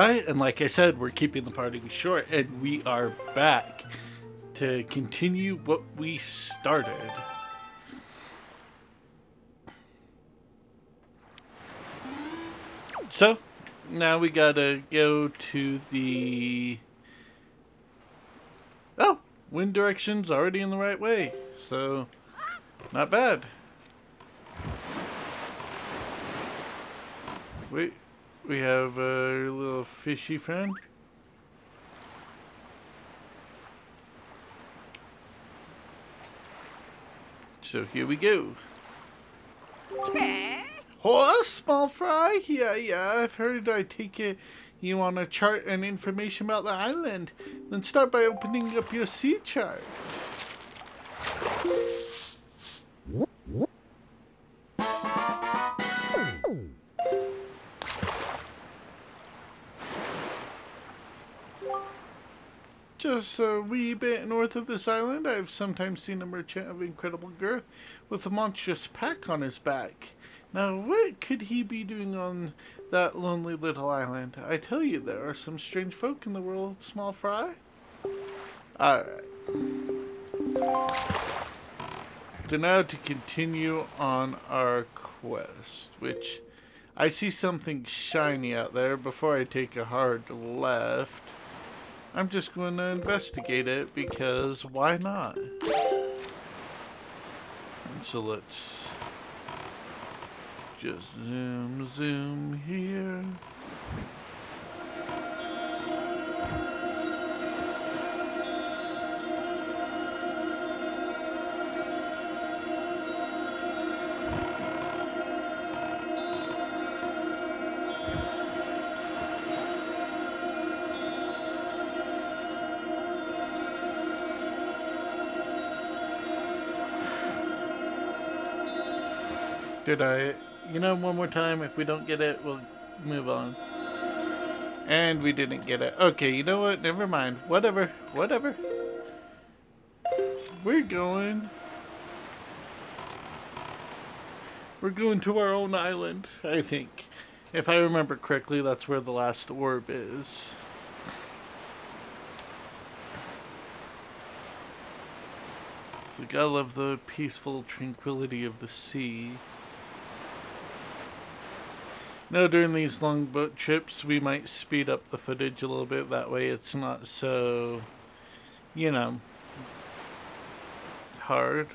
Right, and like I said, we're keeping the party short, and we are back to continue what we started. So, now we gotta go to the. Oh, wind direction's already in the right way, so not bad. Wait, we have a little fishy friend. So here we go. Oh, small fry? Yeah, yeah, I've heard. I take it you want a chart and information about the island. Then start by opening up your sea chart. Just a wee bit north of this island, I've sometimes seen a merchant of incredible girth with a monstrous pack on his back. Now, what could he be doing on that lonely little island? I tell you, there are some strange folk in the world, small fry. Alright. So now to continue on our quest, which I see something shiny out there before I take a hard left. I'm just going to investigate it because why not? And so let's just zoom, zoom here. Did I? You know, one more time. If we don't get it, we'll move on. And we didn't get it. Okay, you know what? Never mind. Whatever. Whatever. We're going. We're going to our own island, I think. If I remember correctly, that's where the last orb is. So gotta love the peaceful tranquility of the sea. Now, during these long boat trips, we might speed up the footage a little bit. That way, it's not so, you know, hard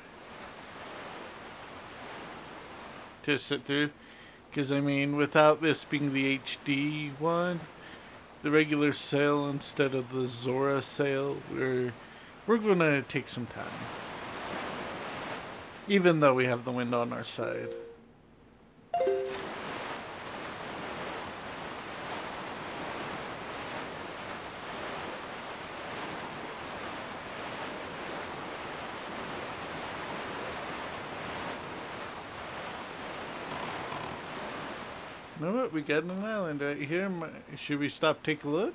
to sit through. Because, I mean, without this being the HD one, the regular sail instead of the Zora sail, we're, we're going to take some time. Even though we have the wind on our side. We got an island right here. Should we stop, take a look?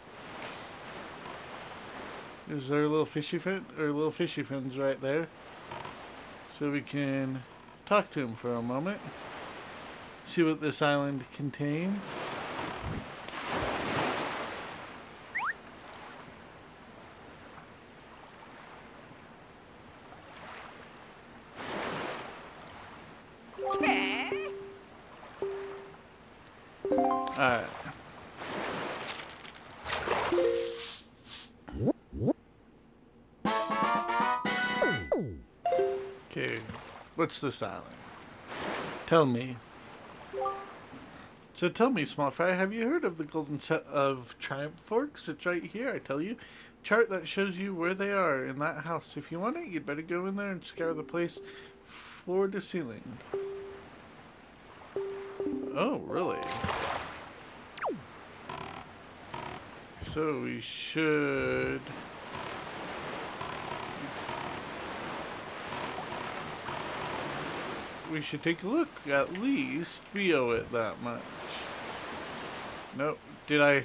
There's our little fishy fin, our little fishy fins right there. So we can talk to him for a moment. See what this island contains. What's this island? Tell me. So tell me, small fry, have you heard of the golden set of Triumph Forks? It's right here, I tell you. Chart that shows you where they are in that house. If you want it, you'd better go in there and scour the place floor to ceiling. Oh, really? So we should... We should take a look. At least we owe it that much. Nope. Did I...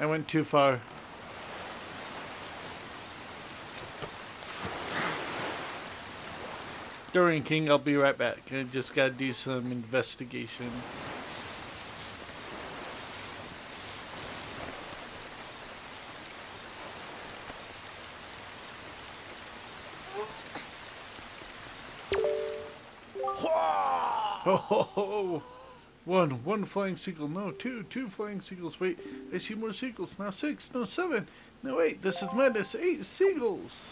I went too far. Dorian King, I'll be right back. I just gotta do some investigation. One, one flying seagull. No, two, two flying seagulls. Wait, I see more seagulls. Now six, no seven. No eight, this is madness. Eight seagulls.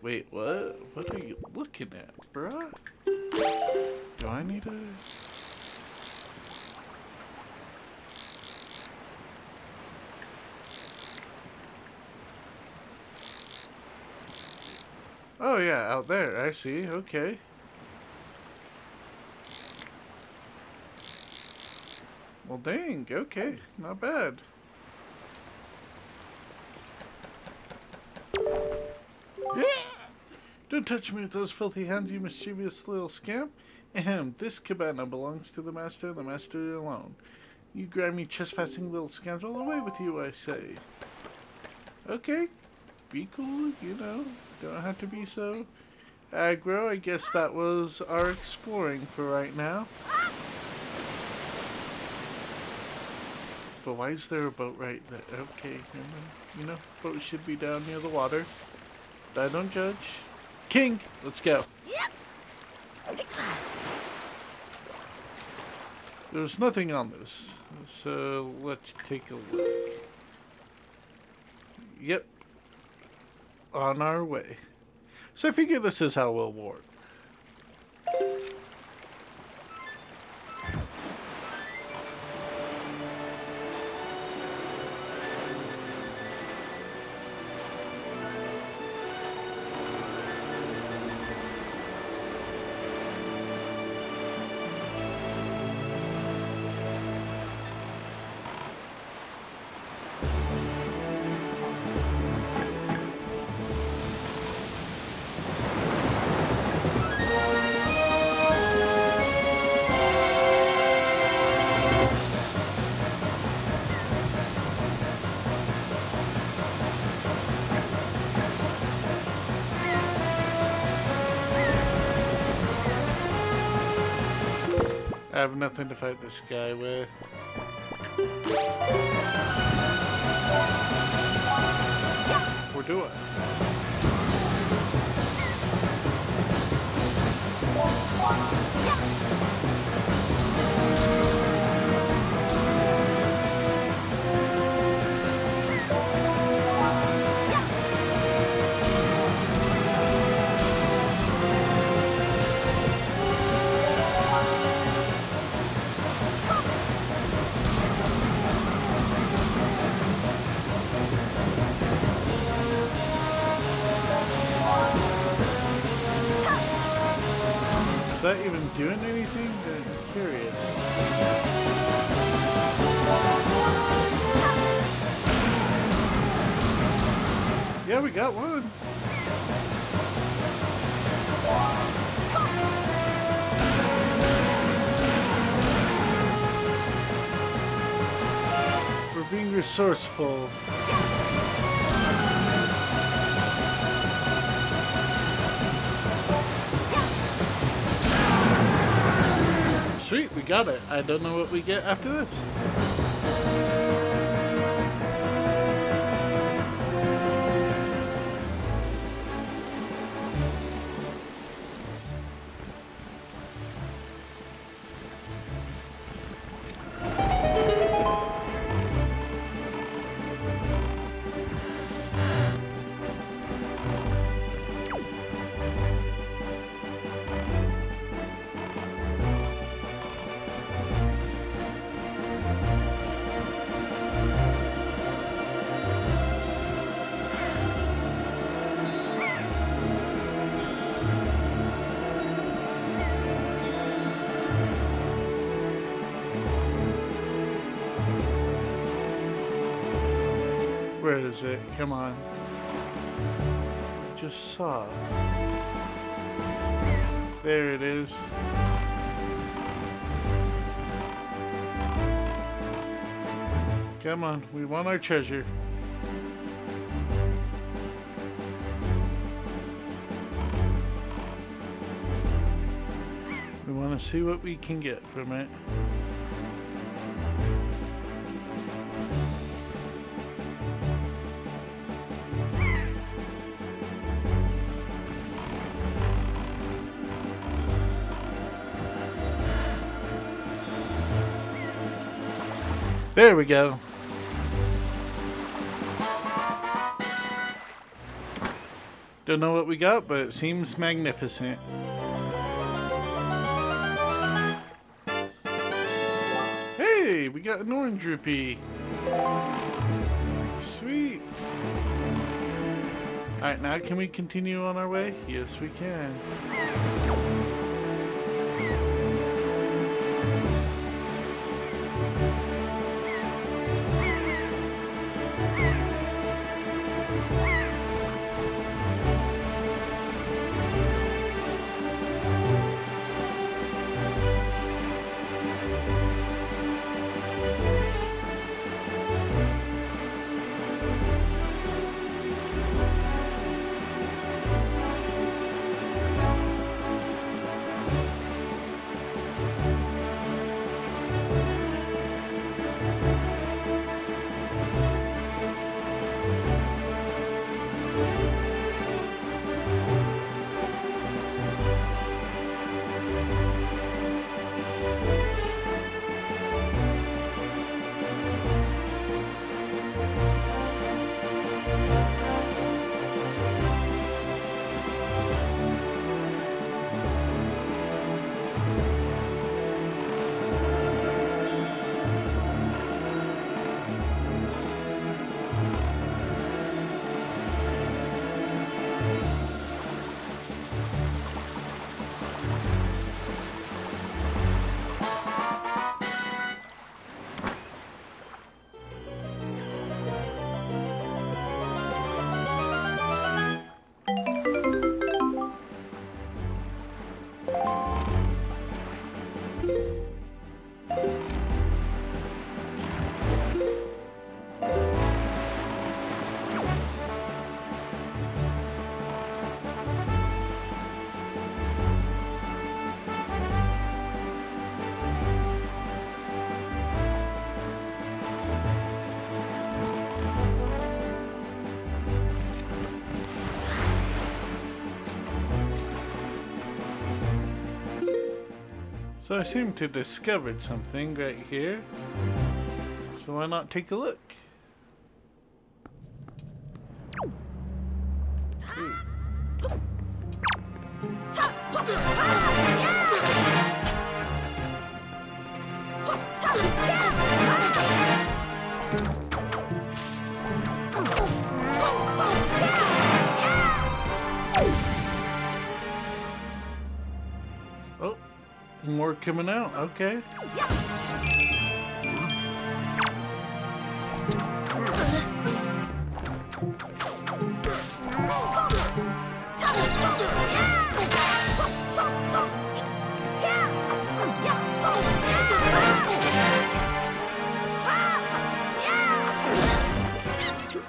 Wait, what? What are you looking at, bruh? Do I need a... Oh yeah, out there. I see. Okay. Well, dang. Okay. Not bad. Don't touch me with those filthy hands, you mischievous little scamp. Ahem, this cabana belongs to the master and the master alone. You grimy, trespassing little scoundrel, away with you, I say. Okay, be cool, you know. Don't have to be so aggro. I guess that was our exploring for right now. But why is there a boat right there? Okay, you know, boat should be down near the water. But I don't judge. King, let's go. Yep. There's nothing on this, so let's take a look. Yep, on our way. So I figure this is how we'll work. Nothing to fight this guy with. We're doing. Is got one. We're being resourceful. Sweet, we got it. I don't know what we get after this. Come on. Just saw. There it is. Come on, we want our treasure. We want to see what we can get from it. There we go. Don't know what we got, but it seems magnificent. Hey, we got an orange rupee. Sweet. Alright, now can we continue on our way? Yes, we can. So I seem to have discovered something right here. So why not take a look? Coming out, okay.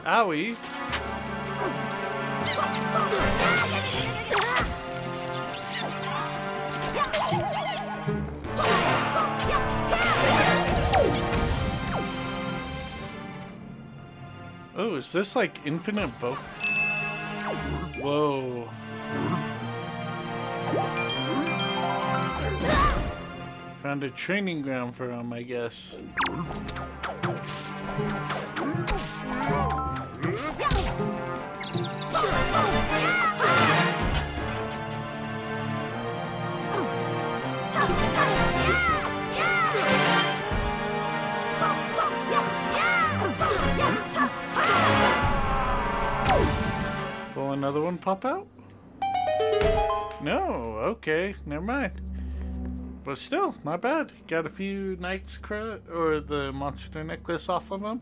Owie. Oh, is this like infinite boat? Whoa. Found a training ground for him, I guess. Another one pop out? No, okay, never mind. But still, not bad. Got a few knights or the monster necklace off of them.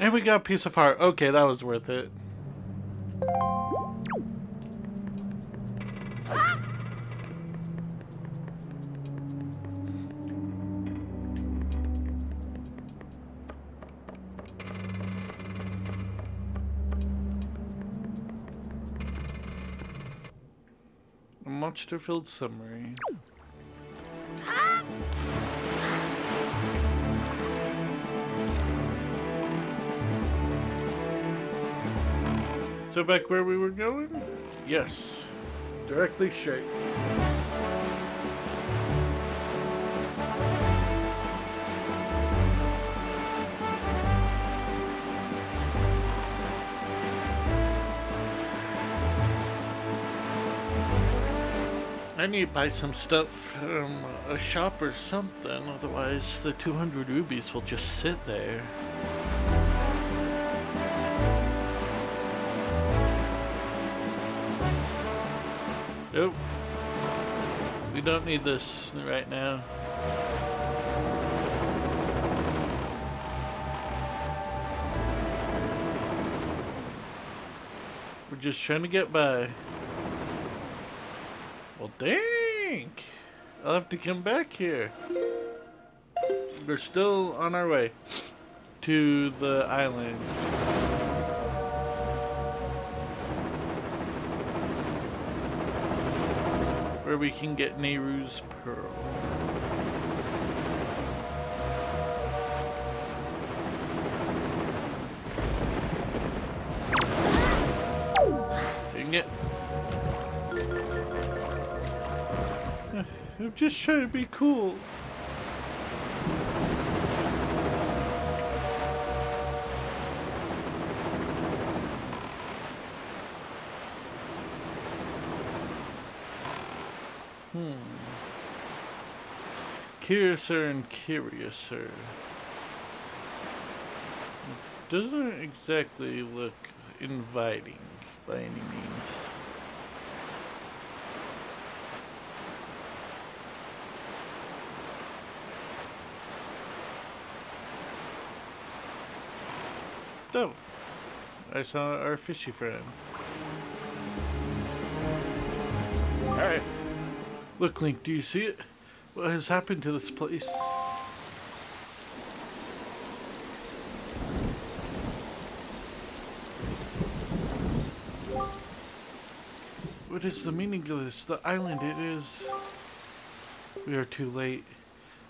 And we got a piece of heart. Okay, that was worth it. Monster-filled summary. So back where we were going? Yes. Directly straight. I need to buy some stuff from a shop or something, otherwise the 200 rupees will just sit there. Nope. We don't need this right now. We're just trying to get by. Dang! I'll have to come back here. We're still on our way to the island. Where we can get Nayru's Pearl. Dang it. I'm just trying to be cool. Hmm. Curiouser and curiouser. Doesn't exactly look inviting by any means. Oh, I saw our fishy friend. Alright. Look, Link, do you see it? What has happened to this place? What is the meaning of this? The island, it is... We are too late.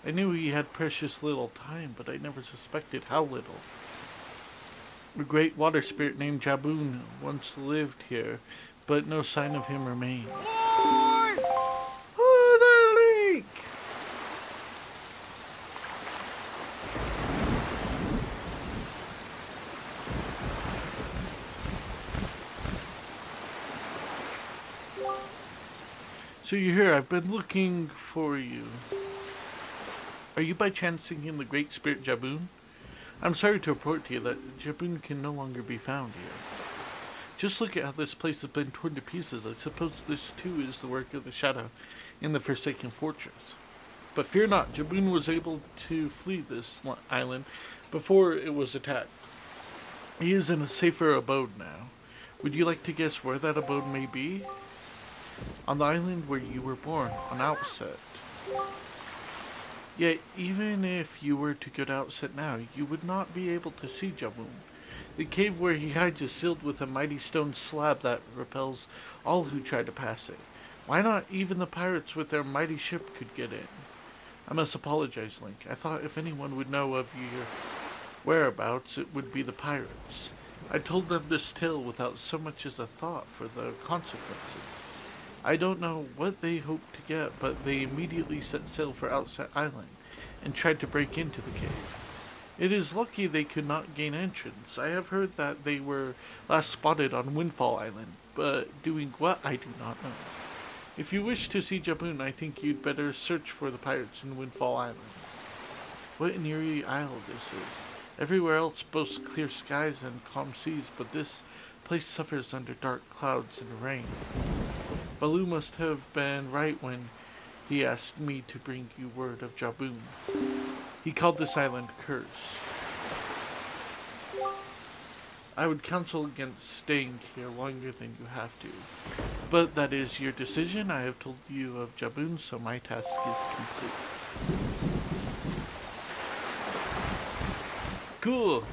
I knew he had precious little time, but I never suspected how little. A great water spirit named Jabun once lived here, but no sign of him remains. Oh, the lake! So you're here. I've been looking for you. Are you by chance thinking the Great Spirit Jabun? I'm sorry to report to you that Jabun can no longer be found here. Just look at how this place has been torn to pieces. I suppose this too is the work of the Shadow in the Forsaken Fortress. But fear not, Jabun was able to flee this island before it was attacked. He is in a safer abode now. Would you like to guess where that abode may be? On the island where you were born, on Outset. Yet, even if you were to go to Outset now, you would not be able to see Jabun. The cave where he hides is sealed with a mighty stone slab that repels all who try to pass it. Why not even the pirates with their mighty ship could get in? I must apologize, Link. I thought if anyone would know of your whereabouts, it would be the pirates. I told them this tale without so much as a thought for the consequences. I don't know what they hoped to get, but they immediately set sail for Outset Island and tried to break into the cave. It is lucky they could not gain entrance. I have heard that they were last spotted on Windfall Island, but doing what I do not know. If you wish to see Jabun, I think you'd better search for the pirates in Windfall Island. What an eerie isle this is. Everywhere else boasts clear skies and calm seas, but this place suffers under dark clouds and rain. Valoo must have been right when he asked me to bring you word of Jabun. He called this island Curse. I would counsel against staying here longer than you have to. But that is your decision. I have told you of Jabun, so my task is complete. Cool.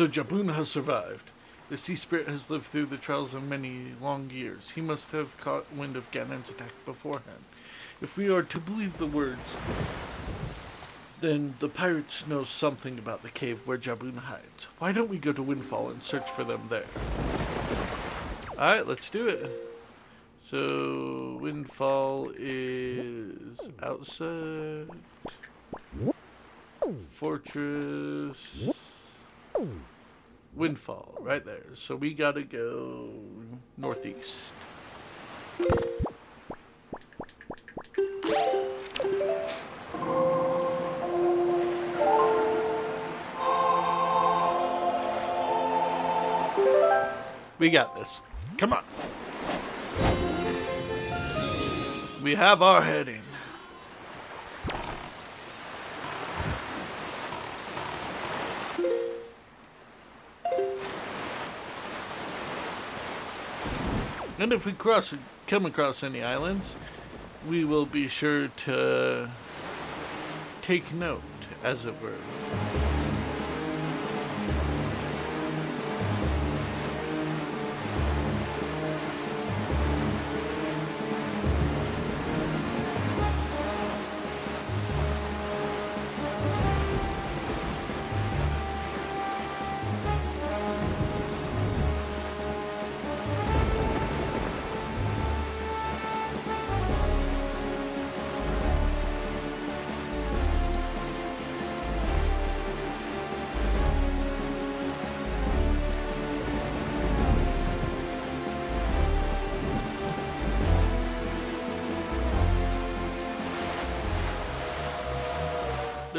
So Jabun has survived. The sea spirit has lived through the trials of many long years. He must have caught wind of Ganon's attack beforehand. If we are to believe the words Then the pirates know something about the cave where Jabun hides. Why don't we go to Windfall and search for them there? Alright, let's do it. So, Windfall is outside. Fortress. Windfall, right there. So we gotta go northeast. We got this. Come on. We have our heading. And if we cross, come across any islands, we will be sure to take note, as it were.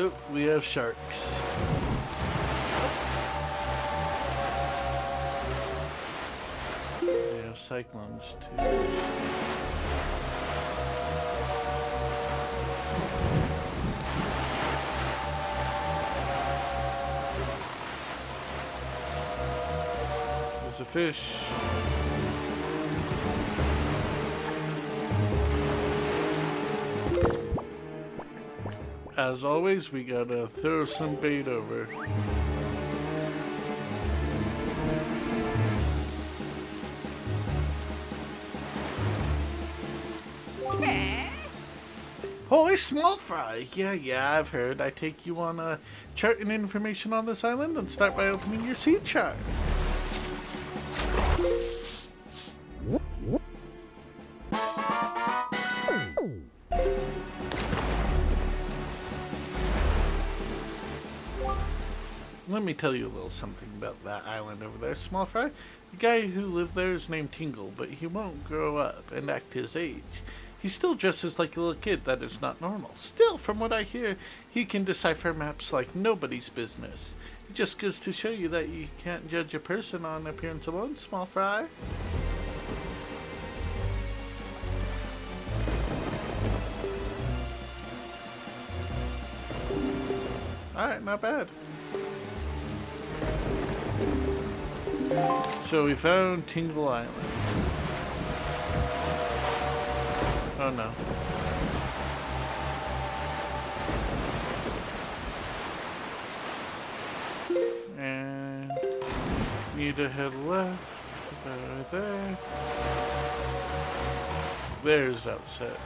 Nope, we have sharks. We have cyclones too. There's a fish. As always, we gotta throw some bait over. Holy small fry! Yeah, yeah, I've heard. I take you on a chart and information on this island and start by opening your sea chart. Me tell you a little something about that island over there, Small Fry. The guy who lived there is named Tingle, but he won't grow up and act his age. He still dresses like a little kid. That is not normal. Still, from what I hear, he can decipher maps like nobody's business. It just goes to show you that you can't judge a person on appearance alone, Small Fry. Alright, not bad. So we found Tingle Island. Oh no. And need to head left. Right there. There's outset.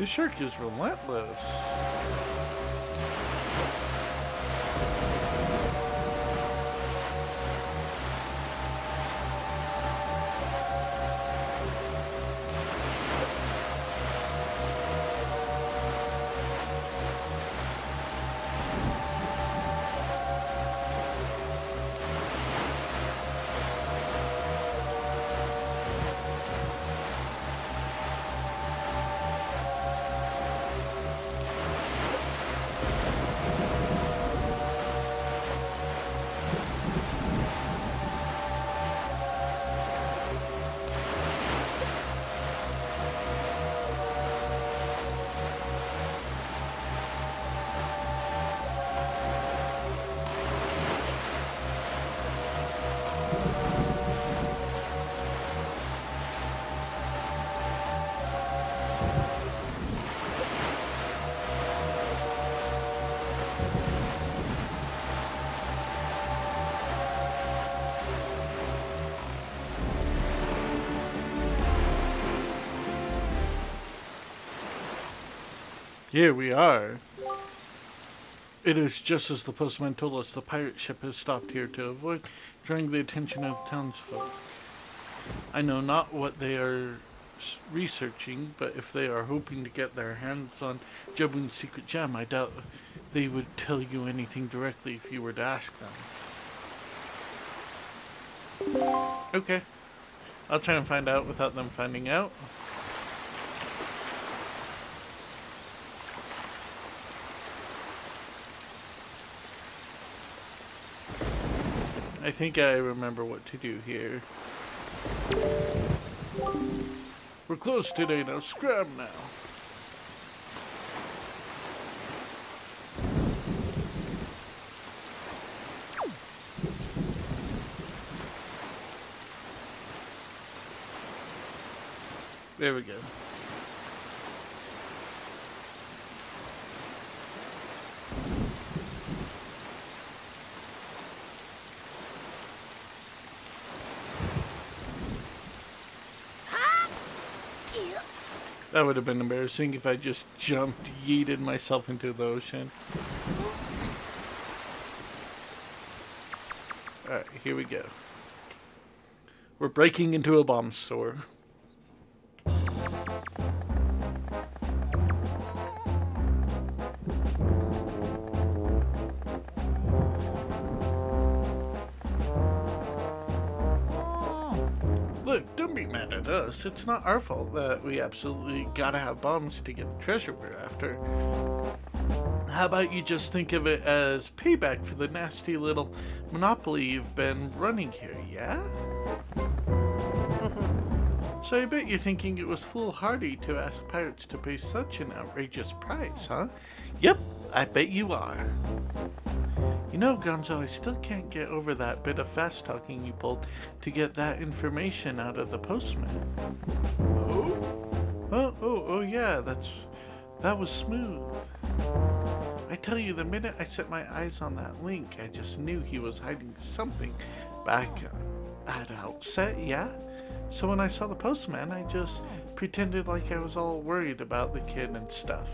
This shark is relentless. Here we are. It is just as the postman told us the pirate ship has stopped here to avoid drawing the attention of townsfolk. I know not what they are researching, but if they are hoping to get their hands on Jabun's secret gem, I doubt they would tell you anything directly if you were to ask them. Okay. I'll try and find out without them finding out. I think I remember what to do here. We're close today now. Scram now. There we go. That would have been embarrassing if I just jumped, yeeted myself into the ocean. Alright, here we go. We're breaking into a bomb store. It's not our fault that we absolutely gotta have bombs to get the treasure we're after. How about you just think of it as payback for the nasty little monopoly you've been running here, yeah? So I bet you're thinking it was foolhardy to ask pirates to pay such an outrageous price, huh? Yep, I bet you are. Know, Gonzo, I still can't get over that bit of fast talking you pulled to get that information out of the postman. Oh? Oh, oh, oh yeah, that's... that was smooth. I tell you, the minute I set my eyes on that link, I just knew he was hiding something back at outset, yeah? So when I saw the postman, I just pretended like I was all worried about the kid and stuff.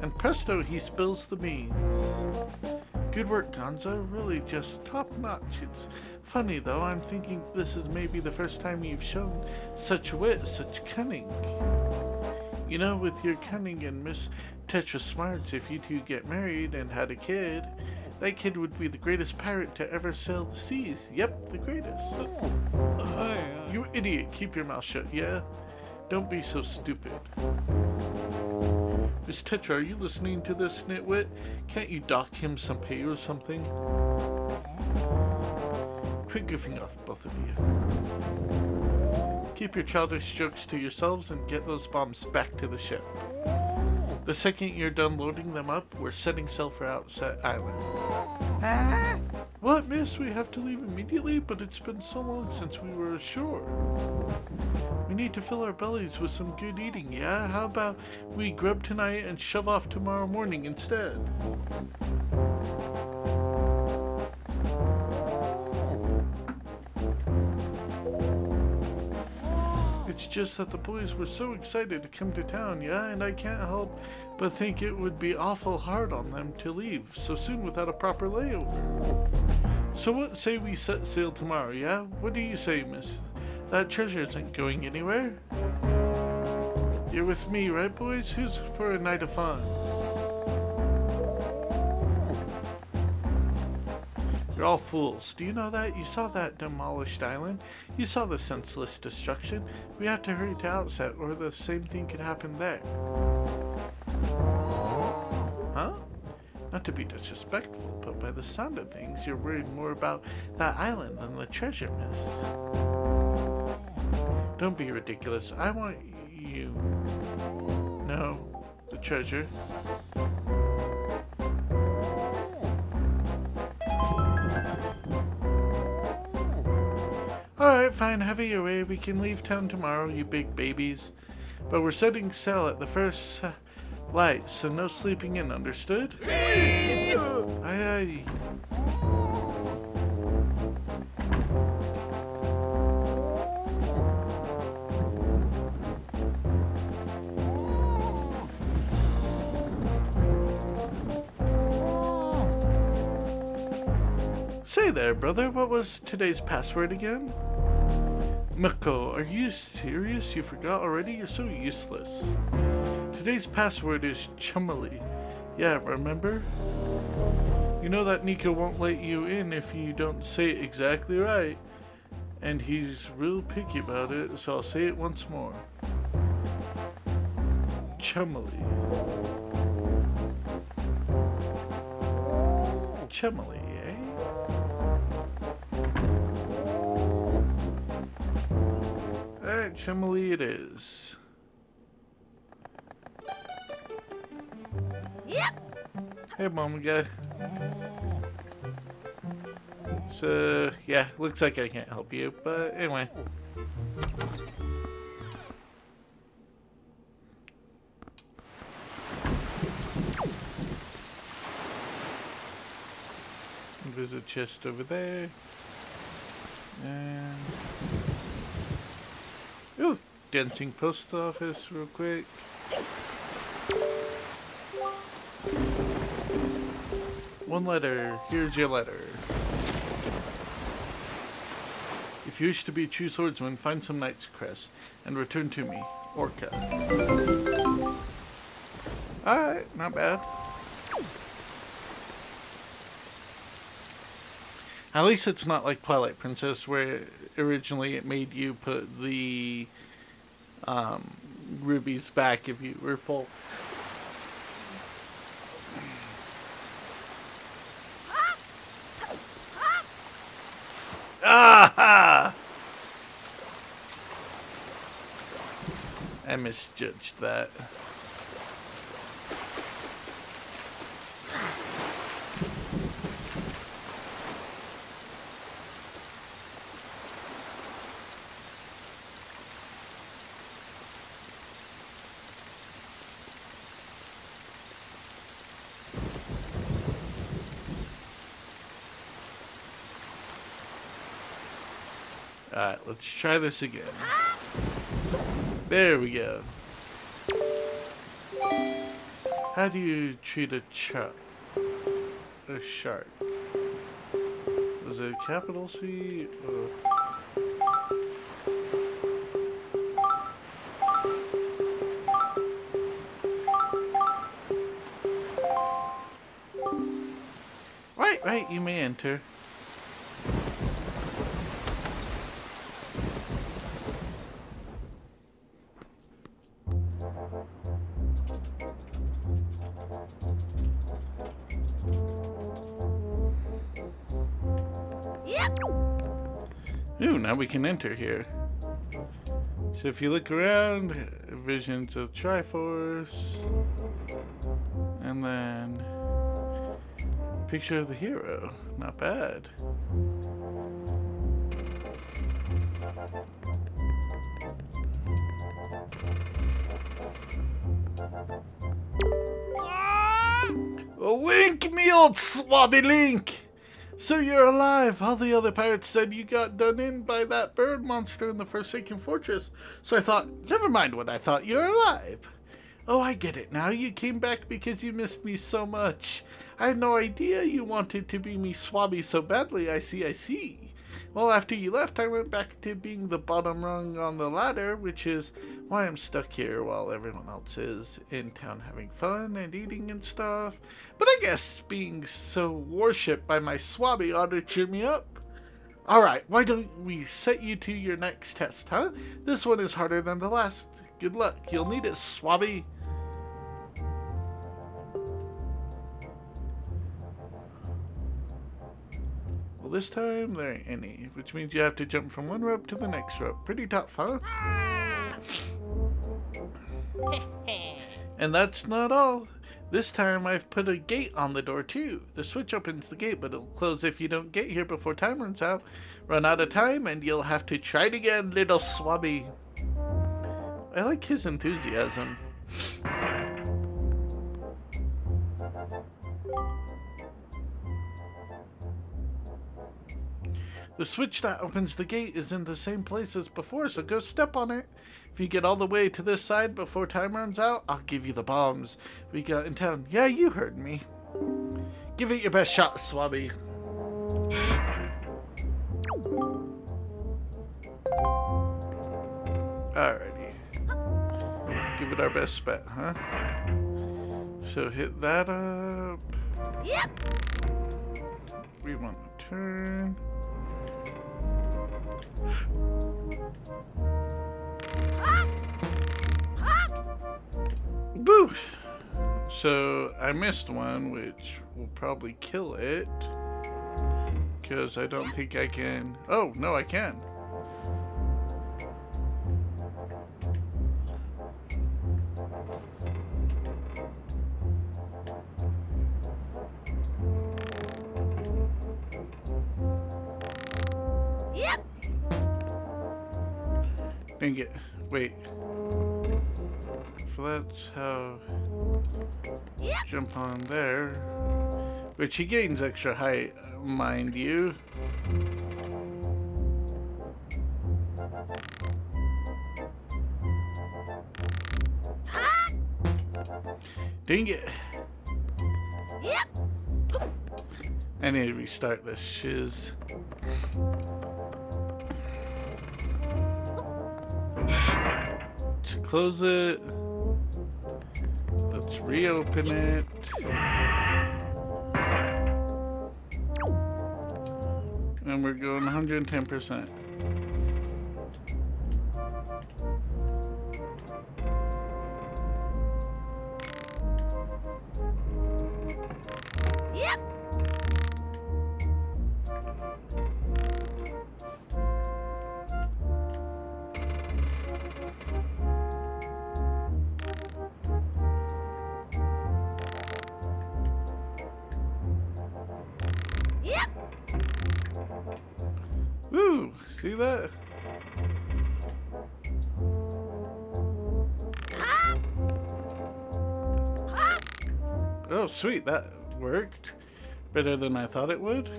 And presto, he spills the beans. Good work, Gonzo. Really just top notch. It's funny, though. I'm thinking this is maybe the first time you've shown such wit, such cunning. You know, with your cunning and Miss Tetra Smarts, if you two get married and had a kid, that kid would be the greatest pirate to ever sail the seas. Yep, the greatest. Uh, you idiot. Keep your mouth shut, yeah? Don't be so stupid. Miss Tetra, are you listening to this, Nitwit? Can't you dock him some pay or something? Quit goofing off, both of you. Keep your childish jokes to yourselves and get those bombs back to the ship. The second you're done loading them up, we're setting sail for Outset Island. Ah. What, miss? We have to leave immediately? But it's been so long since we were ashore. We need to fill our bellies with some good eating, yeah? How about we grub tonight and shove off tomorrow morning instead? It's just that the boys were so excited to come to town, yeah, and I can't help but think it would be awful hard on them to leave so soon without a proper layover. So what say we set sail tomorrow, yeah? What do you say, miss? That treasure isn't going anywhere. You're with me, right, boys? Who's for a night of fun? You're all fools. Do you know that? You saw that demolished island. You saw the senseless destruction. We have to hurry to Outset, or the same thing could happen there. Huh? Not to be disrespectful, but by the sound of things, you're worried more about that island than the treasure, miss. Don't be ridiculous. I want you. No, the treasure. Alright, fine, Heavy it your way. We can leave town tomorrow, you big babies. But we're setting sail at the first uh, light, so no sleeping in, understood? aye, aye. Say there, brother, what was today's password again? Miko, are you serious? You forgot already? You're so useless. Today's password is Chumley. Yeah, remember? You know that Niko won't let you in if you don't say it exactly right. And he's real picky about it, so I'll say it once more. Chumley. Chumley, Chumley it is. Yep. Hey, mom guy. So, yeah, looks like I can't help you, but anyway. There's a chest over there. And... Ooh, dancing post office real quick. One letter. Here's your letter. If you wish to be a true swordsman, find some knight's crest and return to me, Orca. Alright, not bad. At least it's not like Twilight Princess, where originally it made you put the um, rupees back if you were full. Ah! I misjudged that. Alright, let's try this again. There we go. How do you treat a shark? A shark. Was it a capital C? Right, right, you may enter. Can enter here. So if you look around, visions of Triforce, and then picture of the hero. Not bad. Oh, Link, me swabby Link! So you're alive! All the other pirates said you got done in by that bird monster in the Forsaken Fortress. So I thought, never mind what I thought, you're alive. Oh, I get it now. You came back because you missed me so much. I had no idea you wanted to be me swabby so badly. I see, I see. Well, after you left, I went back to being the bottom rung on the ladder, which is why I'm stuck here while everyone else is in town having fun and eating and stuff. But I guess being so worshipped by my swabby ought to cheer me up. Alright, why don't we set you to your next test, huh? This one is harder than the last. Good luck. You'll need it, swabby. Well, this time there ain't any, which means you have to jump from one rope to the next rope. Pretty tough, huh? And that's not all. This time I've put a gate on the door too. The switch opens the gate, but it'll close if you don't get here before time runs out. Run out of time and you'll have to try it again, little swabby. I like his enthusiasm. The switch that opens the gate is in the same place as before, so go step on it. If you get all the way to this side before time runs out, I'll give you the bombs we got in town. Yeah, you heard me. Give it your best shot, Swabby. Alrighty. Give it our best bet, huh? So hit that up. Yep. We want to turn. Boo! So I missed one, which will probably kill it. Because I don't think I can. Oh, no, I can. Dang it. Wait. So that's how. Jump on there. Which he gains extra height, mind you. Dang it. Yep. I need to restart this shiz. Close it. Let's reopen it. And we're going 110%. Sweet. That worked. Better than I thought it would.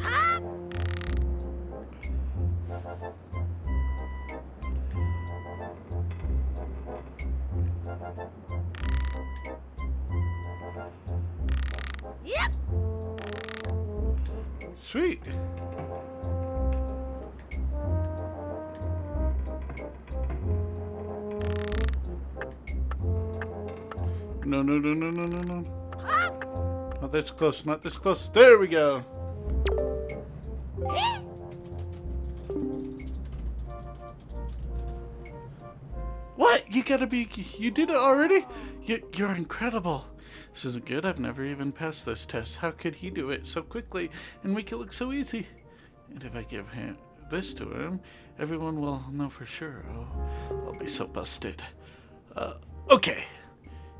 Hop. Yep. Sweet. No, no, no, no, no, no, no. Not this close, not this close. There we go. What? You gotta be. You did it already? You, you're incredible. This isn't good. I've never even passed this test. How could he do it so quickly and make it look so easy? And if I give him this to him, everyone will know for sure. Oh, I'll be so busted. Uh, okay.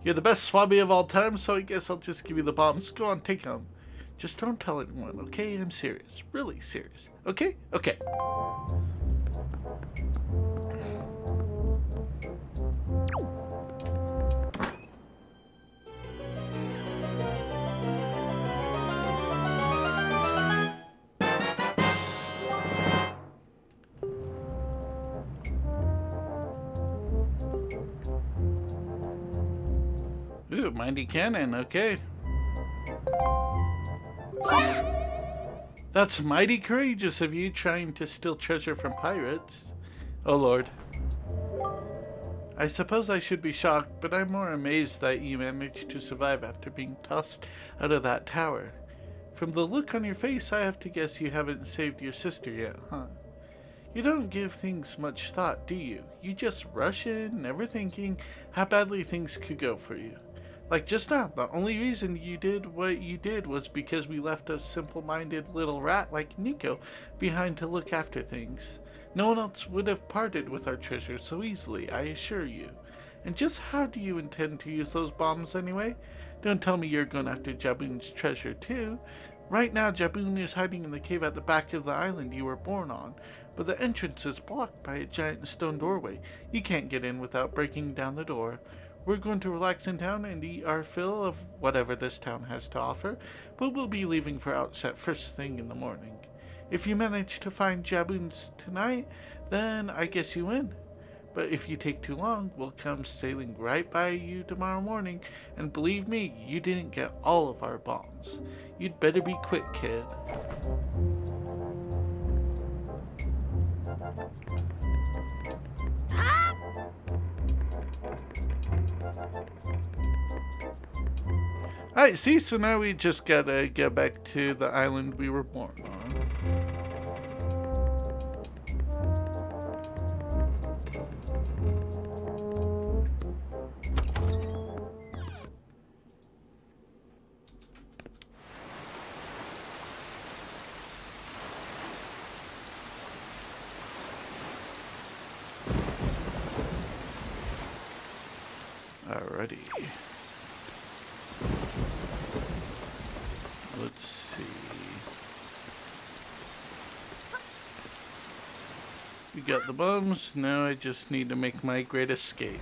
You're the best swabby of all time, so I guess I'll just give you the bombs. Go on, take them. Just don't tell anyone, okay? I'm serious. Really serious. Okay? Okay. Ooh, Mighty Cannon, okay. That's mighty courageous of you trying to steal treasure from pirates. Oh lord. I suppose I should be shocked, but I'm more amazed that you managed to survive after being tossed out of that tower. From the look on your face, I have to guess you haven't saved your sister yet, huh? You don't give things much thought, do you? You just rush in, never thinking how badly things could go for you. Like just now, the only reason you did what you did was because we left a simple minded little rat like Niko behind to look after things. No one else would have parted with our treasure so easily, I assure you. And just how do you intend to use those bombs anyway? Don't tell me you're going after Jabun's treasure too. Right now, Jaboon is hiding in the cave at the back of the island you were born on, but the entrance is blocked by a giant stone doorway. You can't get in without breaking down the door. We're going to relax in town and eat our fill of whatever this town has to offer, but we'll be leaving for Outset first thing in the morning. If you manage to find Jabuns tonight, then I guess you win. But if you take too long, we'll come sailing right by you tomorrow morning. And believe me, you didn't get all of our bombs. You'd better be quick, kid. Alright, see, so now we just gotta get back to the island we were born on. Alrighty. Let's see. Got the bums. Now I just need to make my great escape.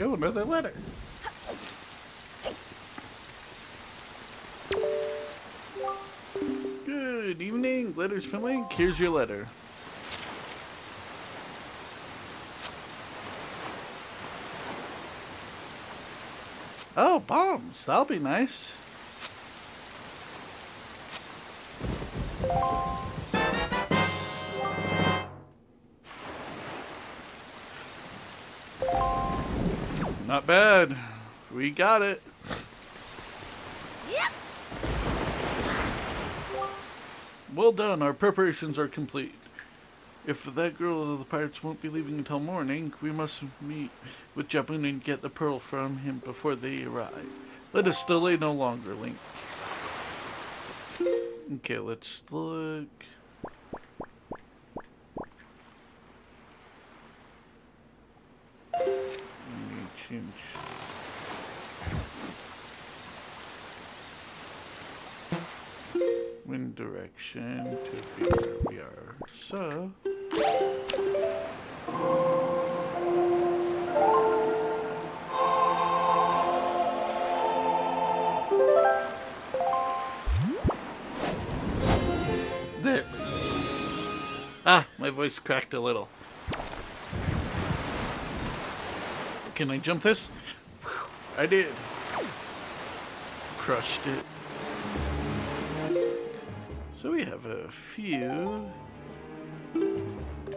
Oh, another letter. Good evening. Letters from Link. Here's your letter. Oh, bombs. That'll be nice. Not bad. We got it. Yep. Well done. Our preparations are complete. If that girl of the pirates won't be leaving until morning, we must meet with Jabun and get the pearl from him before they arrive. Let us delay no longer, Link. Okay, let's look. Voice cracked a little. Can I jump this? I did. Crushed it. So we have a few.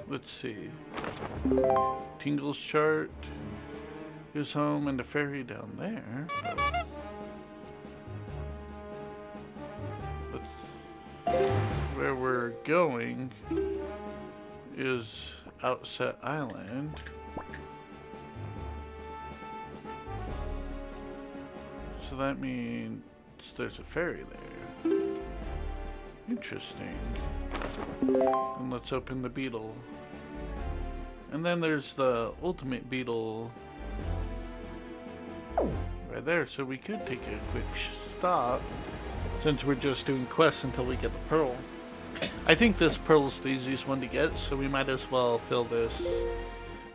Let's see. Tingle's chart. His home and the ferry down there. Where we're going is Outset Island. So that means there's a ferry there. Interesting. And let's open the Beedle. And then there's the ultimate Beedle right there, so we could take a quick stop since we're just doing quests until we get the pearl. I think this pearl's the easiest one to get, so we might as well fill this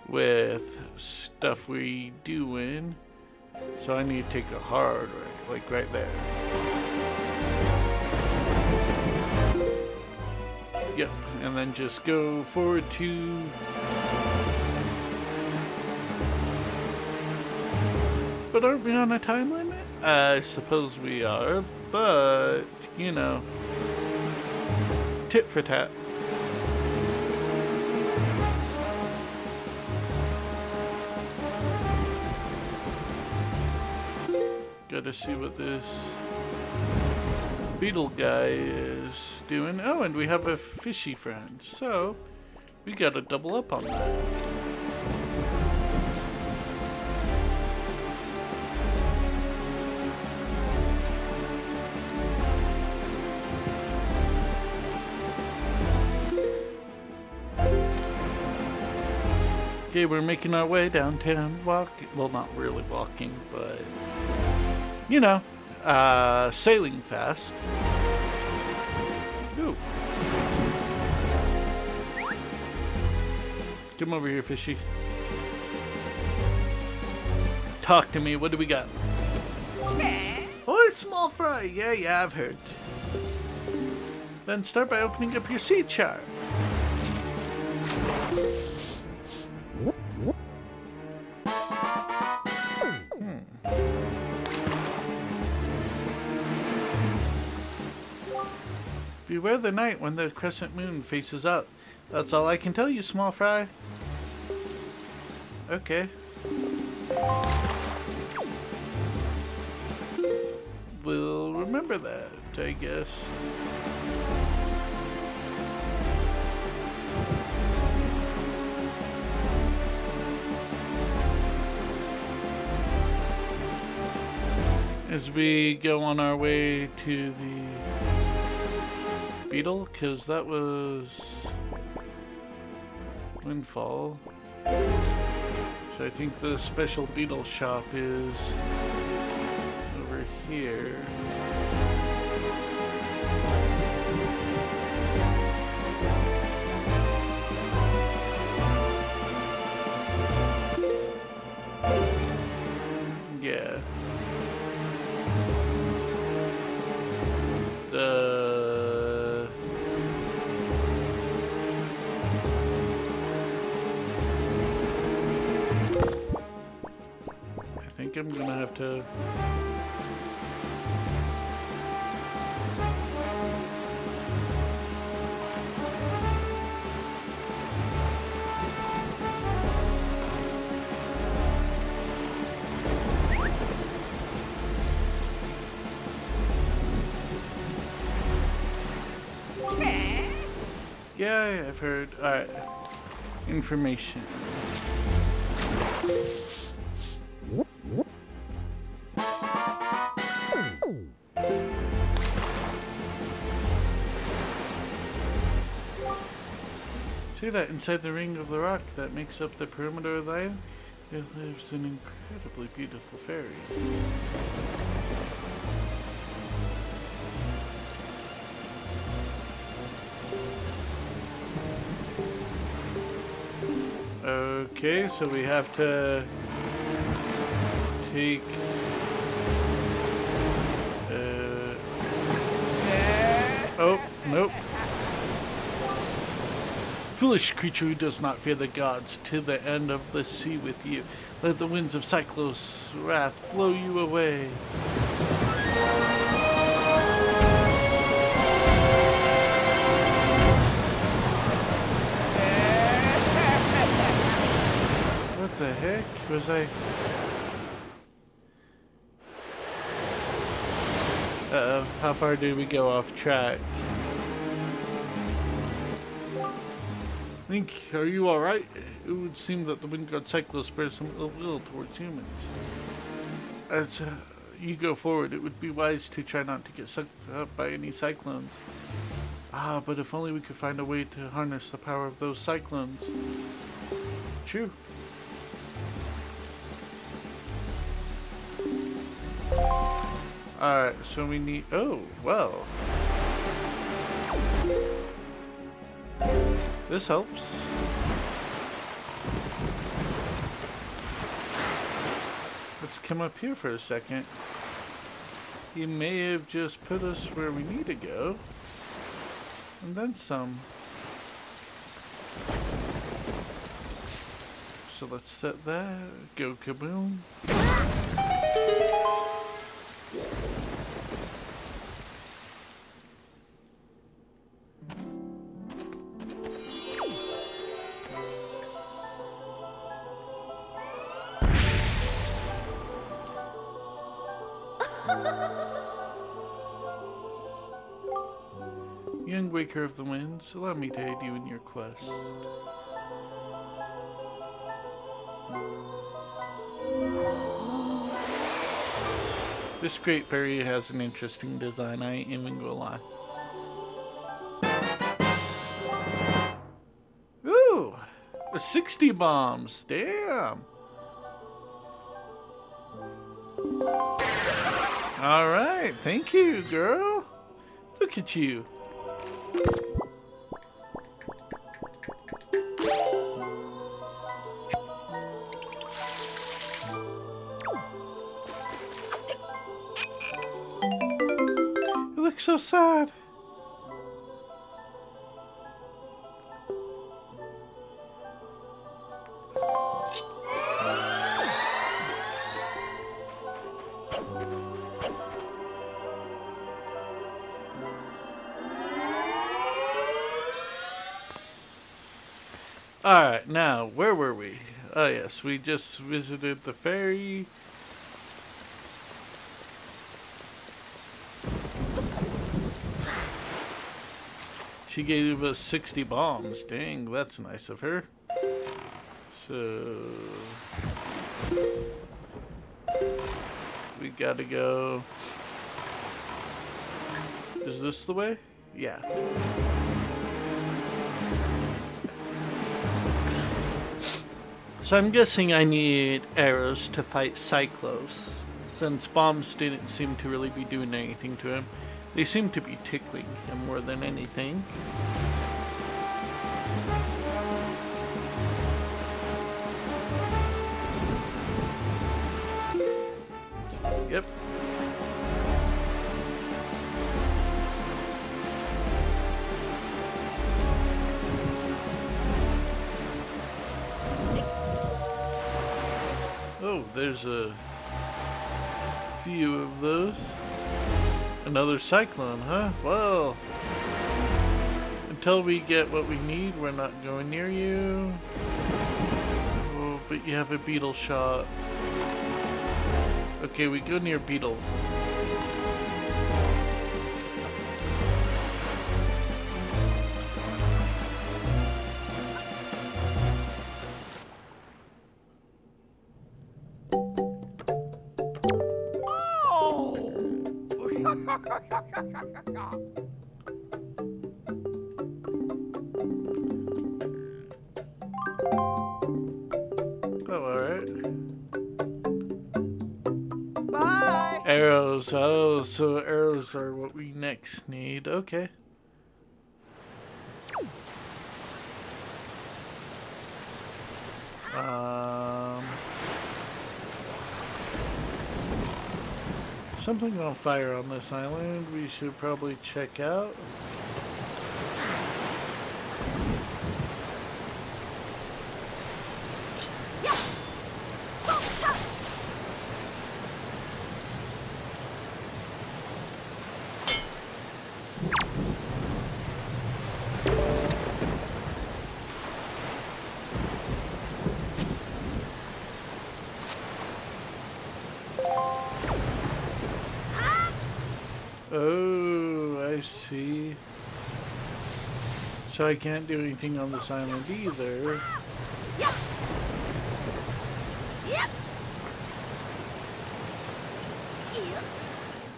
with stuff we do in. So I need to take a hard, right, like right there. Yep, and then just go forward to. But aren't we on a time limit? I suppose we are, but you know, tit for tat. Gotta see what this Beedle guy is doing. Oh, and we have a fishy friend. So, we gotta double up on that. Okay, we're making our way downtown. Walking, well, not really walking, but you know, uh, sailing fast. Ooh. Come over here, fishy. Talk to me. What do we got? Oh, it's small fry. Yeah, yeah, I've heard. Then start by opening up your sea chart. Beware the night when the crescent moon faces up. That's all I can tell you, small fry. Okay. We'll remember that, I guess. As we go on our way to the Beedle, because that was Windfall. So I think the special Beedle shop is over here. I'm gonna have to. Yeah, I've heard. Alright. Information. That inside the ring of the rock that makes up the perimeter of the island? There lives an incredibly beautiful fairy. Okay, so we have to take. Uh, oh, nope. Foolish creature who does not fear the gods, to the end of the sea with you. Let the winds of Cyclos' wrath blow you away. What the heck was I? Uh oh, how far did we go off track? Link, are you alright? It would seem that the wind god Cyclos bears some ill will towards humans. As uh, you go forward, it would be wise to try not to get sucked up by any cyclones. Ah, but if only we could find a way to harness the power of those cyclones. True. Alright, so we need. Oh, well. This helps. Let's come up here for a second. He may have just put us where we need to go. And then some. So let's set that. Go kaboom. Waker of the Winds, allow me to aid you in your quest. This great berry has an interesting design, I ain't even gonna lie. Ooh! 60 bombs! Damn! Alright, thank you, girl. Look at you. You look so sad. Yes, we just visited the fairy. She gave us 60 bombs. Dang, that's nice of her. So... We gotta go... Is this the way? Yeah. So I'm guessing I need arrows to fight Cyclos, since bombs didn't seem to really be doing anything to him. They seem to be tickling him more than anything. Another cyclone, huh? Well, until we get what we need, we're not going near you. Oh, but you have a Beedle shot. Okay, we go near Beedle. So arrows are what we next need. Okay. Um, something on fire on this island we should probably check out. Oh, I see. So I can't do anything on this island either. Yep. Yep.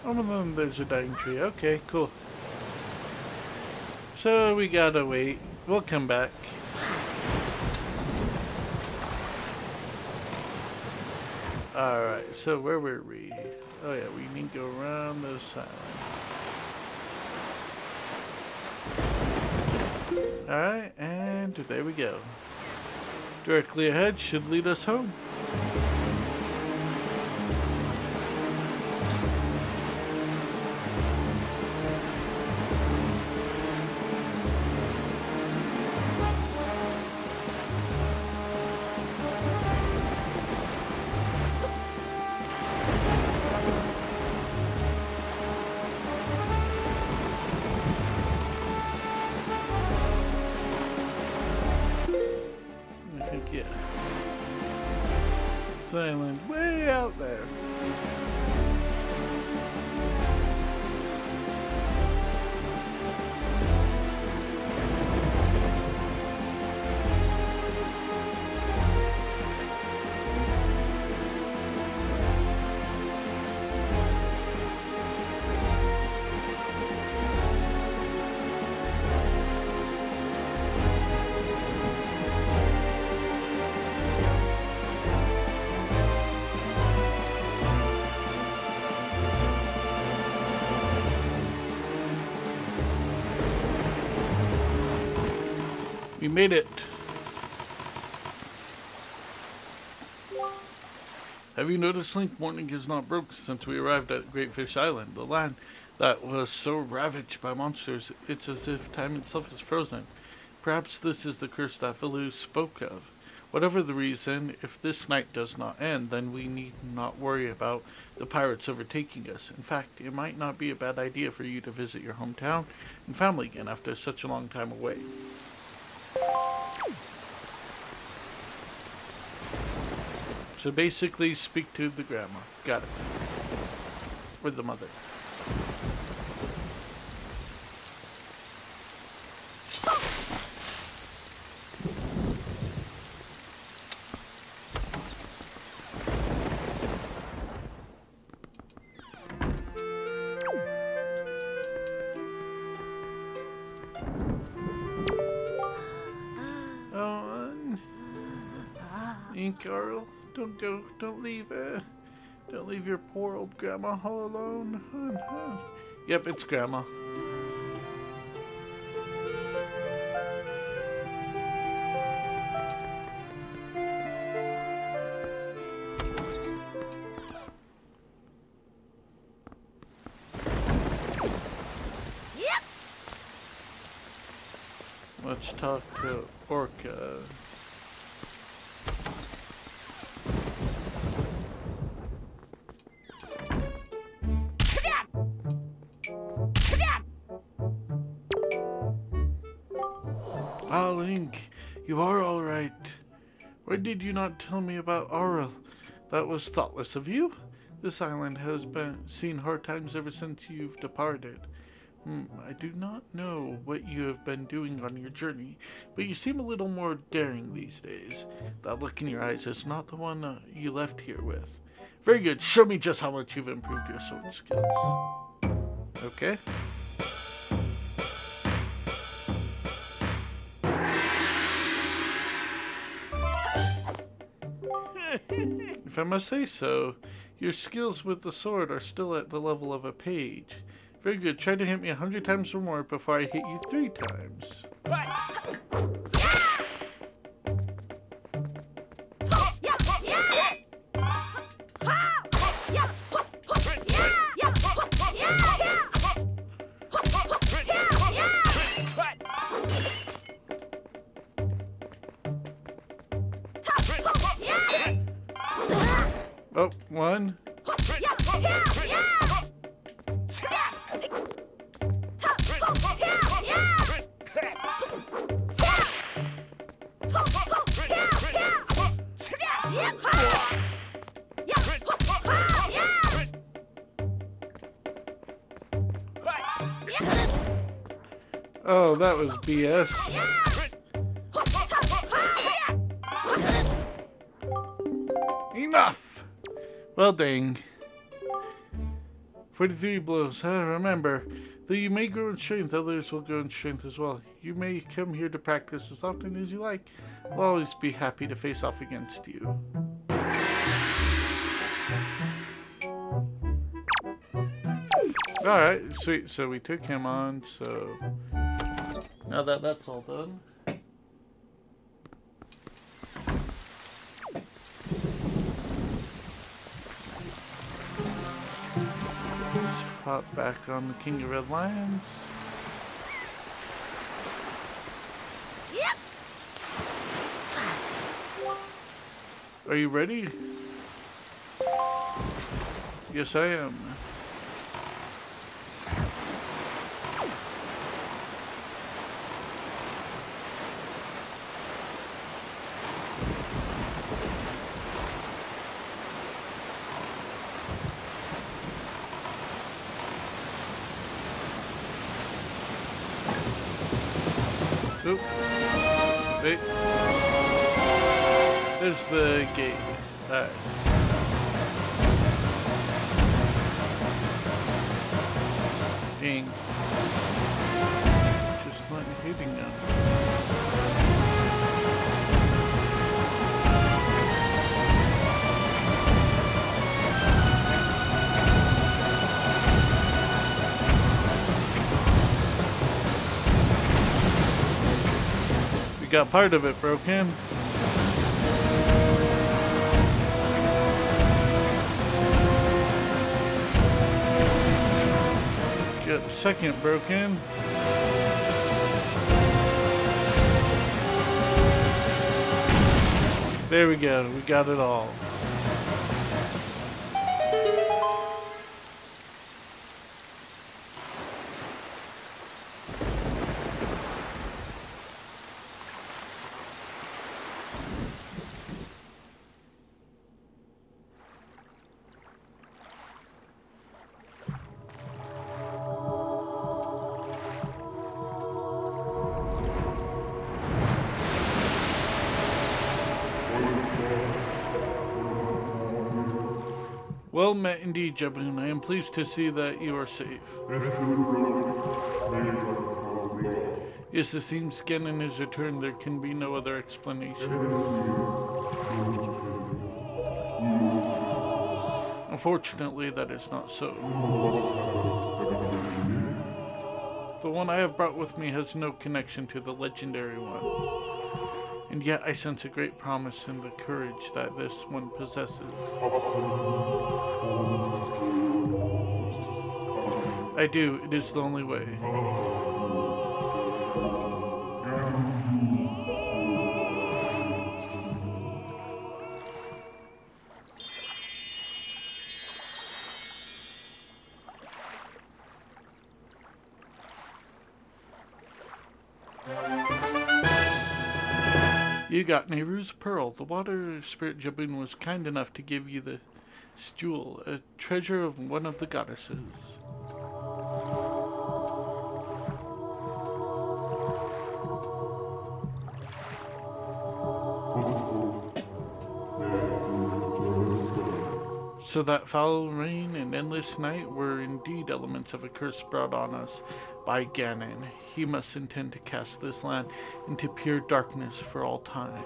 Oh, and there's a dying tree. Okay, cool. So we gotta wait. We'll come back. Alright, so where were we? Oh yeah, we need to go around this island. Alright, and there we go. Directly ahead should lead us home. Made it. Have you noticed Link Morning is not broken since we arrived at Great Fish Island? The land that was so ravaged by monsters, it's as if time itself is frozen. Perhaps this is the curse that Valoo spoke of. Whatever the reason, if this night does not end, then we need not worry about the pirates overtaking us. In fact, it might not be a bad idea for you to visit your hometown and family again after such a long time away. So basically, speak to the grandma. Got it. Or the mother. Link don't go, don't leave, uh, don't leave your poor old grandma all alone. Yep, it's grandma. Did you not tell me about Aryll? That was thoughtless of you. This island has been seen hard times ever since you've departed. Hmm, I do not know what you have been doing on your journey, but you seem a little more daring these days. That look in your eyes is not the one uh, you left here with. Very good. Show me just how much you've improved your sword skills. Okay. If I must say so, your skills with the sword are still at the level of a page. Very good. Try to hit me a hundred times or more before I hit you three times. Yeah. Oh, one. Oh, that was BS. Well, dang. 43 blows. Remember, though you may grow in strength, others will grow in strength as well. You may come here to practice as often as you like. I'll always be happy to face off against you. Alright, sweet. So we took him on, so now that that's all done. Hop back on the King of Red Lions. Yep. Are you ready? Yes, I am. The gate. Alright. Dang. Just not hitting now. We got part of it broken. Get the second broken. There we go. We got it all. Well met indeed, Jabun. I am pleased to see that you are safe. Yes, it seems Ganon his return? There can be no other explanation. Unfortunately, that is not so. The one I have brought with me has no connection to the legendary one. And yet I sense a great promise in the courage that this one possesses. I do. It is the only way. You got Nayru's pearl. The water spirit Jabun was kind enough to give you the jewel, a treasure of one of the goddesses. So that foul rain and endless night were indeed elements of a curse brought on us by Ganon. He must intend to cast this land into pure darkness for all time.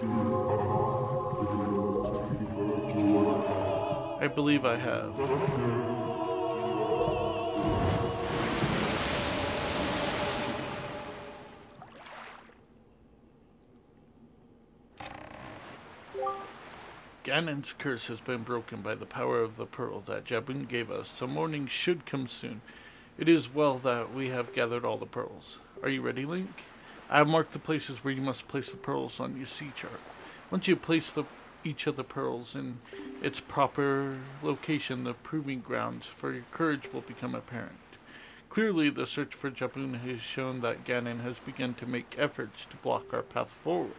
I believe I have. Ganon's curse has been broken by the power of the pearl that Jabun gave us, so morning should come soon. It is well that we have gathered all the pearls. Are you ready, Link? I have marked the places where you must place the pearls on your sea chart. Once you place the, each of the pearls in its proper location, the proving grounds for your courage will become apparent. Clearly, the search for Jabun has shown that Ganon has begun to make efforts to block our path forward.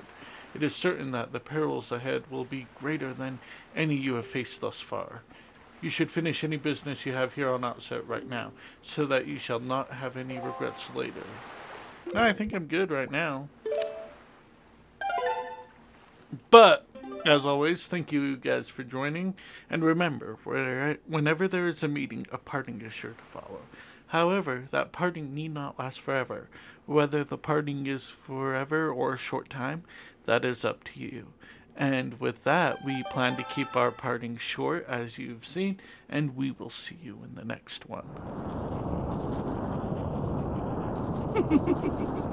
It is certain that the perils ahead will be greater than any you have faced thus far. You should finish any business you have here on outset right now, so that you shall not have any regrets later. No, I think I'm good right now. But, as always, thank you guys for joining. And remember, whenever there is a meeting, a parting is sure to follow. However, that parting need not last forever. Whether the parting is forever or a short time, that is up to you. And with that, we plan to keep our parting short, as you've seen, and we will see you in the next one.